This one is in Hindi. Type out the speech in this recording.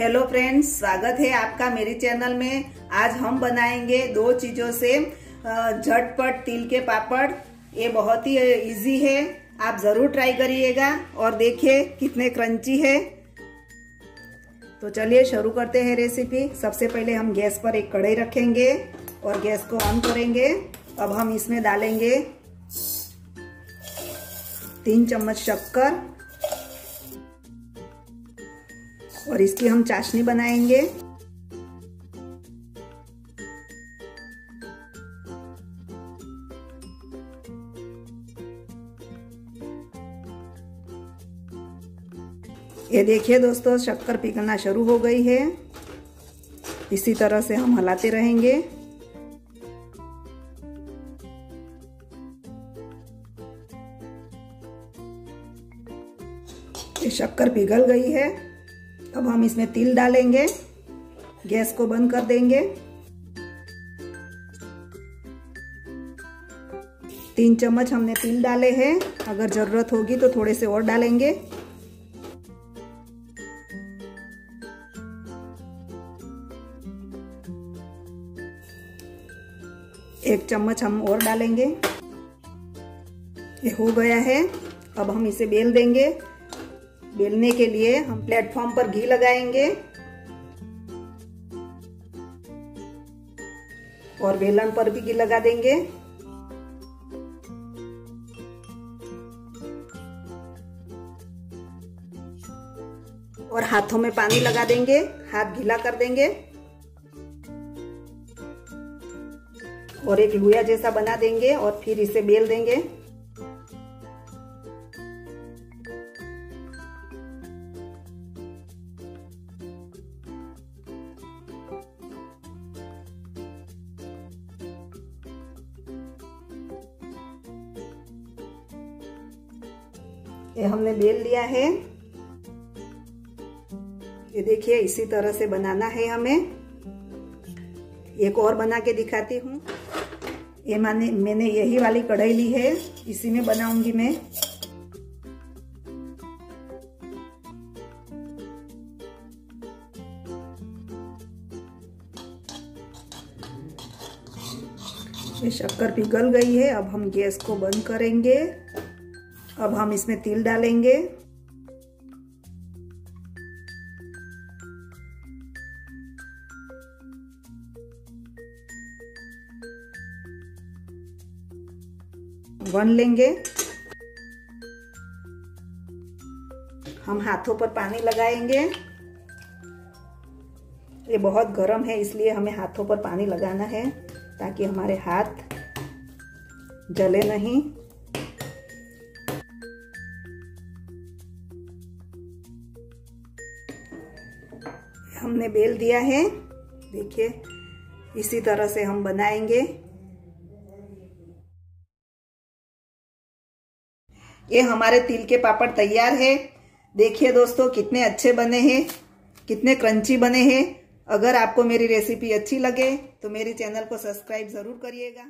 हेलो फ्रेंड्स स्वागत है आपका मेरे चैनल में। आज हम बनाएँगे दो चीज़ों से झटपट तिल के पापड़। ये बहुत ही इजी है। आप ज़रूर ट्राई करिएगा और देखिए कितने क्रंची है। तो चलिए शुरू करते हैं रेसिपी सबसे पहले हम गैस पर एक कढ़ाई रखेंगे और गैस को ऑन करेंगे। अब हम इसमें डालेंगे तीन चम्मच शक्कर और इसकी हम चाशनी बनाएँगे। ये देखिए दोस्तों, शक्कर पिघलना शुरू हो गई है। इसी तरह से हम हलाते रहेंगे। ये शक्कर पिघल गई है। अब हम इसमें तिल डालेंगे, गैस को बंद कर देंगे। तीन चम्मच हमने तिल डाले हैं, अगर ज़रूरत होगी तो थोड़े से और डालेंगे। एक चम्मच हम और डालेंगे। ये हो गया है, अब हम इसे बेल देंगे। बेलने के लिए हम प्लेटफॉर्म पर घी लगाएँगे। और बेलन पर भी घी लगा देंगे। और हाथों में पानी लगा देंगे, हाथ गीला कर देंगे। और एक लुया जैसा बना देंगे और फिर इसे बेल देंगे। ये हमने बेल लिया है। ये देखिए, इसी तरह से बनाना है हमें। एक और बना के दिखाती हूँ। ये माने, मैंने यही वाली कढ़ाई ली है, इसी में बनाऊँगी मैं। ये शक्कर पिघल गई है, अब हम गैस को बंद करेंगे। अब हम इसमें तिल डालेंगे। वन लेंगे। हम हाथों पर पानी लगाएँगे। ये बहुत गर्म है, इसलिए हमें हाथों पर पानी लगाना है ताकि हमारे हाथ जले नहीं। हमने बेल दिया है। देखिए, इसी तरह से हम बनाएँगे। ये हमारे तिल के पापड़ तैयार है। देखिए दोस्तों, कितने अच्छे बने हैं, कितने क्रंची बने हैं। अगर आपको मेरी रेसिपी अच्छी लगे तो मेरे चैनल को सब्सक्राइब ज़रूर करिएगा।